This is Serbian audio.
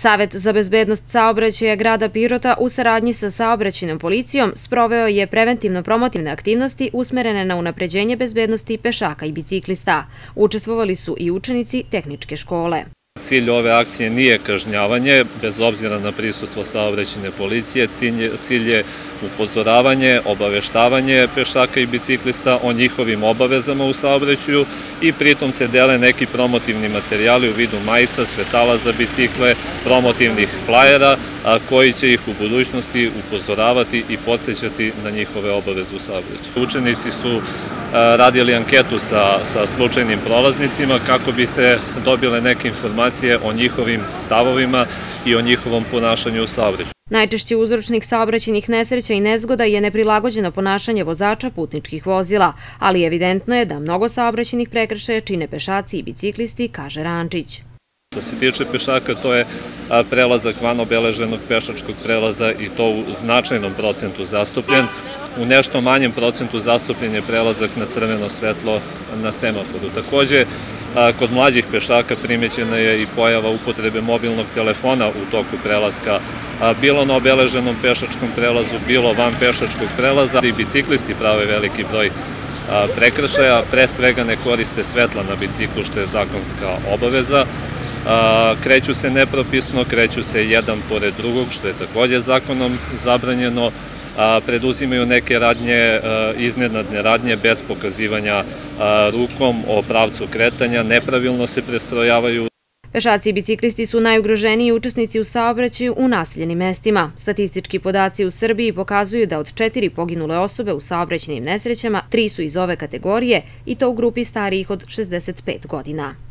Savet za bezbednost saobraćaja grada Pirota u saradnji sa saobraćinom policijom sproveo je preventivno-promotivne aktivnosti usmerene na unapređenje bezbednosti pešaka i biciklista. Učestvovali su i učenici tehničke škole. Cilj ove akcije nije kažnjavanje, bez obzira na prisustvo saobraćene policije. Cilj je upozoravanje, obaveštavanje pešaka i biciklista o njihovim obavezama u saobraćaju i pritom se dele neki promotivni materijali u vidu majica, svetala za bicikle, promotivnih flajera, koji će ih u budućnosti upozoravati i podsjećati na njihove obaveze u saobraćaju. Učenici su radili anketu sa, sa slučajnim prolaznicima kako bi se dobile neke informacije o njihovim stavovima i o njihovom ponašanju u saobraćaju. Najčešći uzročnik saobraćenih nesreća i nezgoda je neprilagođeno ponašanje vozača putničkih vozila, ali evidentno je da mnogo saobraćenih prekršaja čine pešaci i biciklisti, kaže Rančić. Što se tiče pešaka, to je prelazak van obeleženog pešačkog prelaza i to u značajnom procentu zastupljen. U nešto manjem procentu zastupljen je prelazak na crveno svetlo na semaforu. Takođe, kod mlađih pešaka primećena je i pojava upotrebe mobilnog telefona u toku prelaska, bilo na obeleženom pešačkom prelazu, bilo van pešačkog prelaza. I biciklisti prave veliki broj prekršaja, pre svega ne koriste svetla na biciklu, što je zakonska obaveza. Kreću se nepropisno, kreću se jedan pored drugog, što je takođe zakonom zabranjeno, preduzimaju neke radnje, iznenadne radnje bez pokazivanja rukom o pravcu kretanja, nepravilno se prestrojavaju. Pešaci i biciklisti su najugroženiji učesnici u saobraćaju u naseljenim mestima. Statistički podaci u Srbiji pokazuju da od četiri poginule osobe u saobraćenim nesrećama, tri su iz ove kategorije i to u grupi starijih od 65 godina.